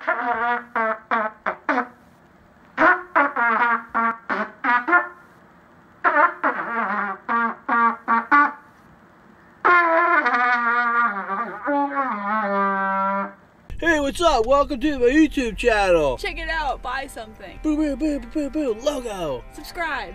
Hey, what's up? Welcome to my YouTube channel. Check it out. Buy something. Boo, boo, boo, boo, boo, logo. Subscribe.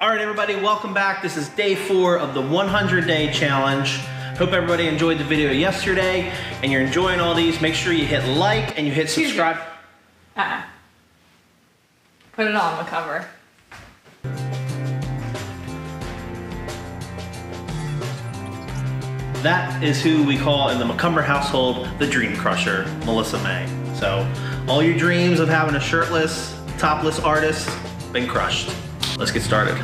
All right, everybody, welcome back. This is day four of the 100 day challenge. Hope everybody enjoyed the video yesterday and you're enjoying all these. Make sure you hit like and you hit subscribe. Uh-uh. Put it on the cover. That is who we call in the Macomber household the dream crusher, Melissa May. So, all your dreams of having a shirtless, topless artist been crushed. Let's get started.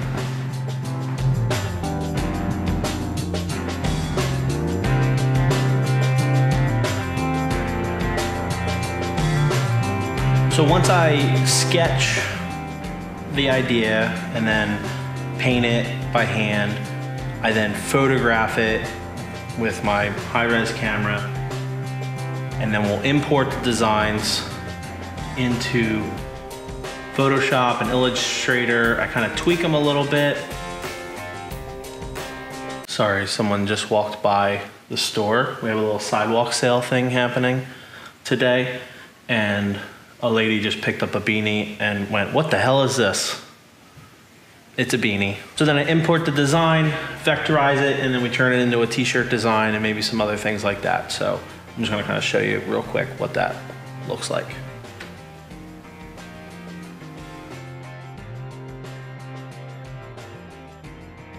So once I sketch the idea and then paint it by hand, I then photograph it with my high-res camera and then we'll import the designs into Photoshop and Illustrator. I kind of tweak them a little bit. Sorry, someone just walked by the store. We have a little sidewalk sale thing happening today and a lady just picked up a beanie and went, what the hell is this? It's a beanie. So then I import the design, vectorize it, and then we turn it into a t-shirt design and maybe some other things like that. So I'm just gonna kind of show you real quick what that looks like.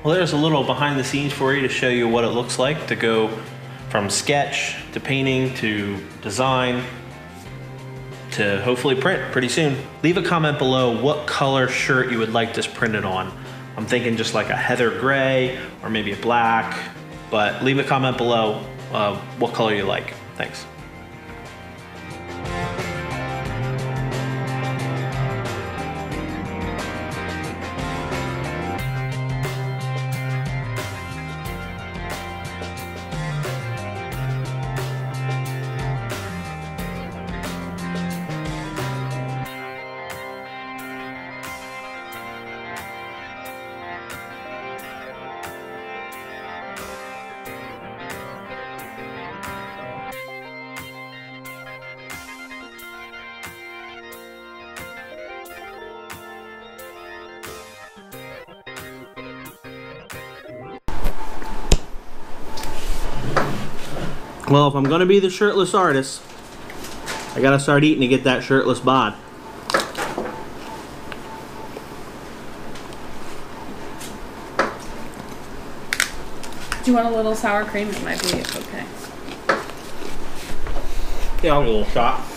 Well, there's a little behind the scenes for you to show you what it looks like to go from sketch to painting to design to hopefully print pretty soon. Leave a comment below what color shirt you would like this printed on. I'm thinking just like a heather gray or maybe a black, but leave a comment below uh, what color you like. Thanks. Well, if I'm gonna be the shirtless artist, I gotta start eating to get that shirtless bod. Do you want a little sour cream? It might be okay. Yeah, I'll get a little shot.